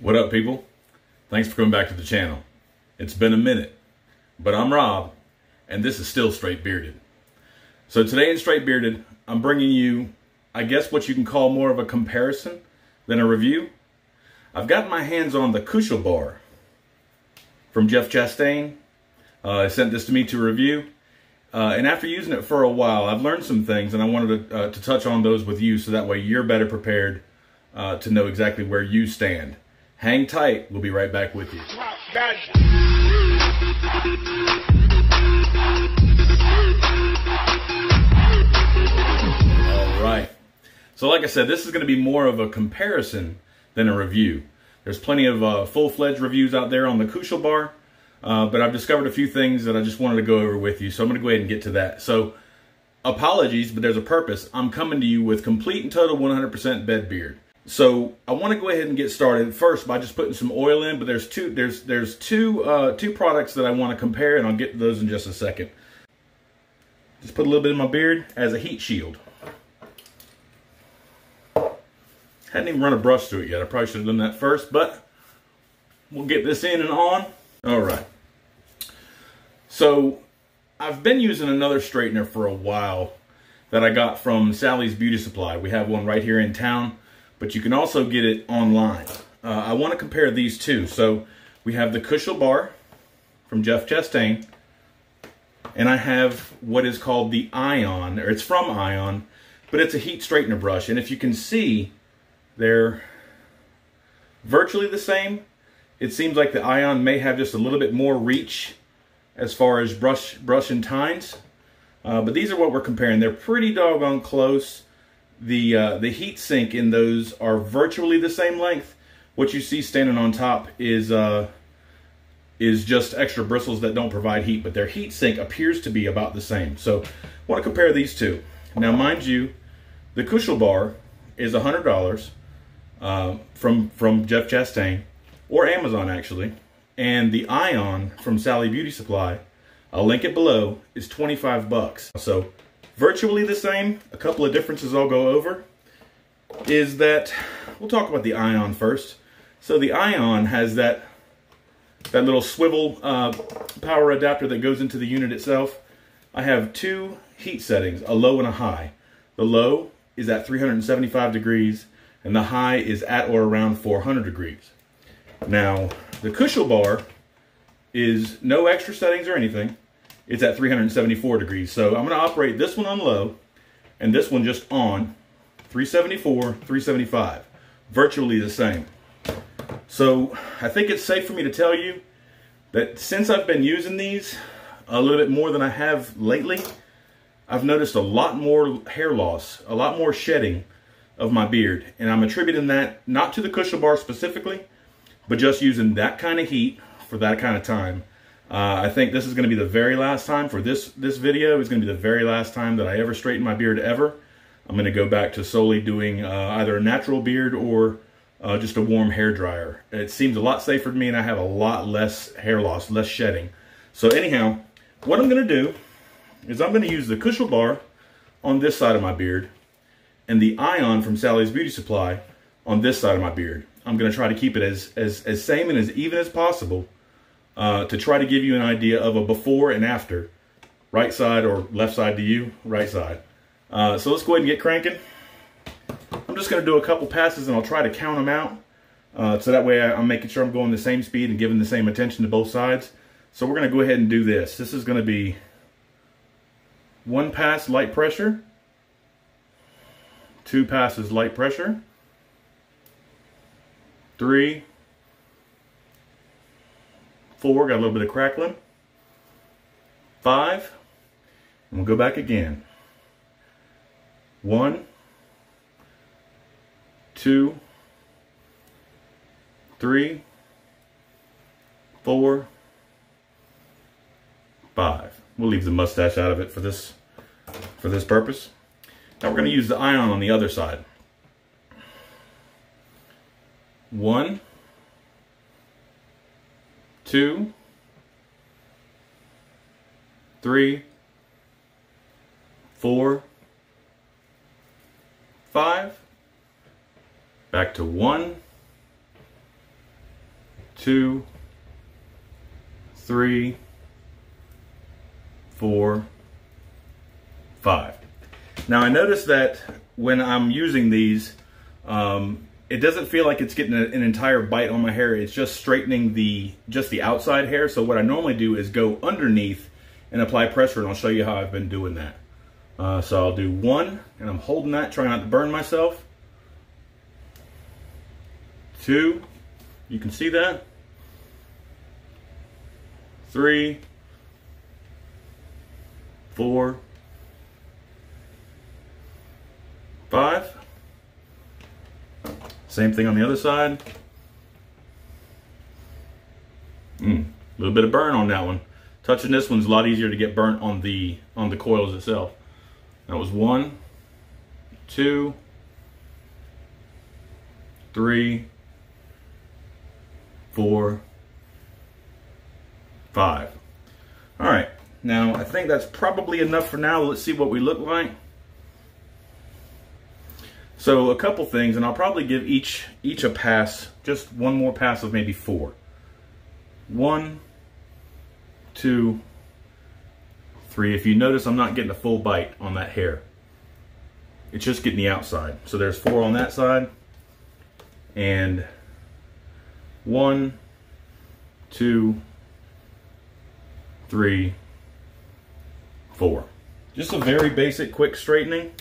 What up, people? Thanks for coming back to the channel. It's been a minute, but I'm Rob, and this is still Straight Bearded. So today in Straight Bearded, I'm bringing you, I guess what you can call more of a comparison than a review. I've got my hands on the Kuschelbär from Jeff Chastain. Uh, I sent this to me to review. Uh, and after using it for a while, I've learned some things, and I wanted to, uh, to touch on those with you so that way you're better prepared uh, to know exactly where you stand. Hang tight. We'll be right back with you. All right. So like I said, this is going to be more of a comparison than a review. There's plenty of uh, full-fledged reviews out there on the Kuschelbär, uh, but I've discovered a few things that I just wanted to go over with you. So I'm going to go ahead and get to that. So apologies, but there's a purpose. I'm coming to you with complete and total 100% bed beard. So I want to go ahead and get started first by just putting some oil in, but there's two there's there's two uh, two products that I want to compare, and I'll get to those in just a second. Just put a little bit in my beard as a heat shield. Hadn't even run a brush through it yet. I probably should have done that first, but we'll get this in and on. All right. So I've been using another straightener for a while that I got from Sally's Beauty Supply. We have one right here in town but you can also get it online. Uh, I want to compare these two. So we have the Kuschelbär from Jeff Chastain, and I have what is called the Ion, or it's from Ion, but it's a heat straightener brush. And if you can see, they're virtually the same. It seems like the Ion may have just a little bit more reach as far as brush, brush and tines. Uh, but these are what we're comparing. They're pretty doggone close. The, uh, the heat sink in those are virtually the same length. What you see standing on top is, uh, is just extra bristles that don't provide heat, but their heat sink appears to be about the same. So want to compare these two. Now, mind you, the Kuschelbär is $100 uh, from, from Jeff Chastain, or Amazon actually, and the Ion from Sally Beauty Supply, I'll link it below, is 25 bucks. So virtually the same. A couple of differences I'll go over is that, we'll talk about the Ion first. So the Ion has that, that little swivel uh, power adapter that goes into the unit itself. I have two heat settings, a low and a high. The low is at 375 degrees and the high is at or around 400 degrees. Now, the Kuschelbär is no extra settings or anything it's at 374 degrees. So I'm going to operate this one on low and this one just on 374, 375. Virtually the same. So I think it's safe for me to tell you that since I've been using these a little bit more than I have lately, I've noticed a lot more hair loss, a lot more shedding of my beard. And I'm attributing that not to the Kuschelbär specifically, but just using that kind of heat for that kind of time. Uh, I think this is going to be the very last time for this, this video is going to be the very last time that I ever straighten my beard ever. I'm going to go back to solely doing uh, either a natural beard or uh, just a warm hair dryer. It seems a lot safer to me and I have a lot less hair loss, less shedding. So anyhow, what I'm going to do is I'm going to use the Kuschelbär on this side of my beard and the Ion from Sally's Beauty Supply on this side of my beard. I'm going to try to keep it as, as, as same and as even as possible uh, to try to give you an idea of a before and after. Right side or left side to you, right side. Uh, so let's go ahead and get cranking. I'm just going to do a couple passes and I'll try to count them out. Uh, so that way I'm making sure I'm going the same speed and giving the same attention to both sides. So we're going to go ahead and do this. This is going to be one pass light pressure, two passes light pressure, three, Four, got a little bit of crackling. Five, and we'll go back again. One, two, three, four, five. We'll leave the mustache out of it for this for this purpose. Now we're going to use the ion on the other side. One, two, three, four, five, back to one, two, three, four, five. Now I notice that when I'm using these, um, it doesn't feel like it's getting a, an entire bite on my hair. It's just straightening the just the outside hair. So what I normally do is go underneath and apply pressure, and I'll show you how I've been doing that. Uh, so I'll do one, and I'm holding that, trying not to burn myself. Two, you can see that. Three, four, five. Same thing on the other side. A little bit of burn on that one. Touching this one's a lot easier to get burnt on the on the coils itself. That was one, two, three, four, five. All right, now I think that's probably enough for now. Let's see what we look like. So a couple things, and I'll probably give each each a pass, just one more pass of maybe four. One, two, three. If you notice, I'm not getting a full bite on that hair. It's just getting the outside. So there's four on that side. And one, two, three, four. Just a very basic quick straightening.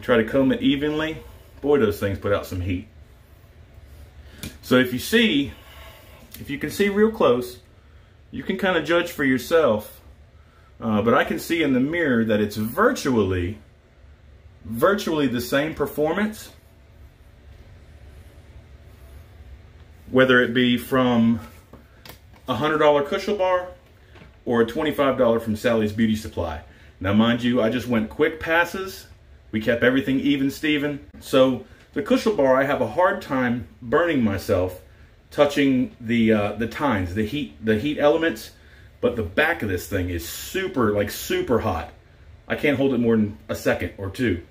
Try to comb it evenly. Boy, those things put out some heat. So if you see, if you can see real close, you can kind of judge for yourself. Uh, but I can see in the mirror that it's virtually, virtually the same performance. Whether it be from a $100 Kuschelbär or a $25 from Sally's Beauty Supply. Now, mind you, I just went quick passes we kept everything even Steven. So the Kuschelbär, I have a hard time burning myself touching the uh, the tines, the heat, the heat elements. But the back of this thing is super, like super hot. I can't hold it more than a second or two.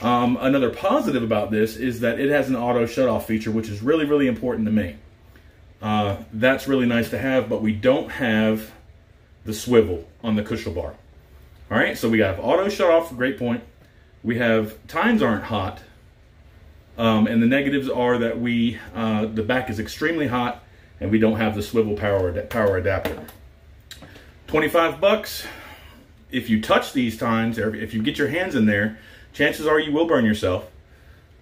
Um, another positive about this is that it has an auto shut-off feature, which is really, really important to me. Uh, that's really nice to have, but we don't have the swivel on the Kuschelbär. All right, so we got auto shut-off, great point we have tines aren't hot. Um, and the negatives are that we uh, the back is extremely hot and we don't have the swivel power, power adapter. 25 bucks. If you touch these tines, or if you get your hands in there, chances are you will burn yourself.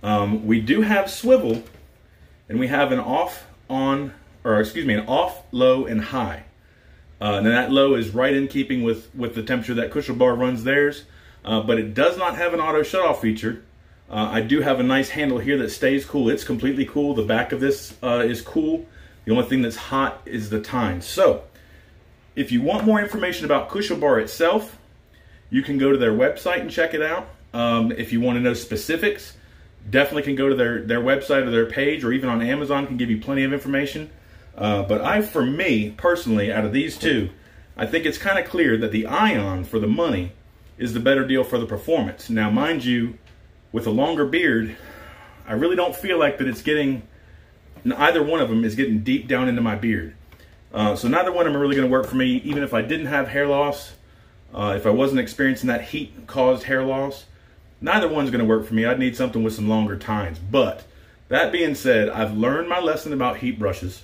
Um, we do have swivel, and we have an off, on, or excuse me, an off, low, and high. Uh, and that low is right in keeping with, with the temperature that Kuschelbär runs theirs uh, but it does not have an auto shut-off feature. Uh, I do have a nice handle here that stays cool. It's completely cool. The back of this uh, is cool. The only thing that's hot is the tines. So, if you want more information about Kuschelbär itself, you can go to their website and check it out. Um, if you want to know specifics, definitely can go to their, their website or their page or even on Amazon can give you plenty of information. Uh, but I, for me, personally, out of these two, I think it's kind of clear that the Ion, for the money, is the better deal for the performance. Now, mind you, with a longer beard, I really don't feel like that it's getting, either one of them is getting deep down into my beard. Uh, so neither one of them are really going to work for me, even if I didn't have hair loss, uh, if I wasn't experiencing that heat-caused hair loss, neither one's going to work for me. I'd need something with some longer tines. But that being said, I've learned my lesson about heat brushes,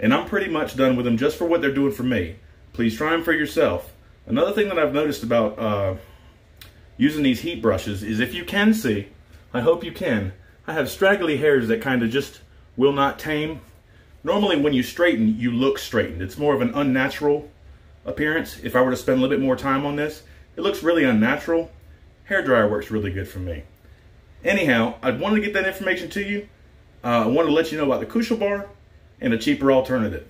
and I'm pretty much done with them just for what they're doing for me. Please try them for yourself. Another thing that I've noticed about uh, using these heat brushes is if you can see, I hope you can, I have straggly hairs that kind of just will not tame. Normally when you straighten, you look straightened. It's more of an unnatural appearance. If I were to spend a little bit more time on this, it looks really unnatural. Hair dryer works really good for me. Anyhow, I wanted to get that information to you. Uh, I wanted to let you know about the Kuschelbär and a cheaper alternative.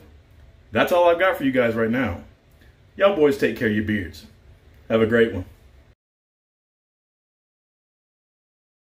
That's all I've got for you guys right now. Y'all boys take care of your beards. Have a great one.